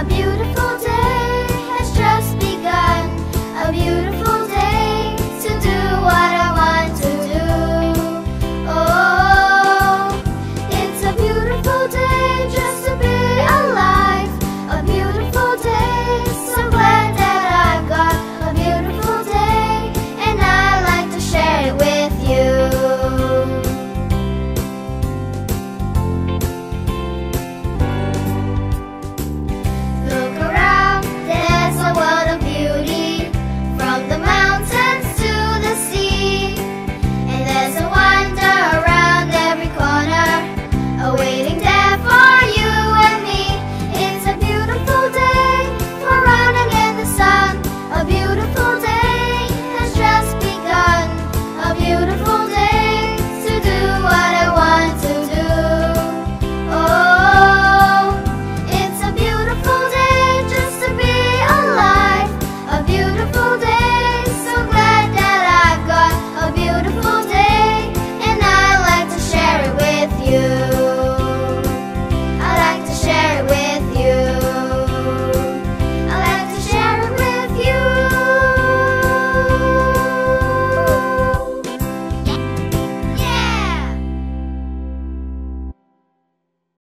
a beautiful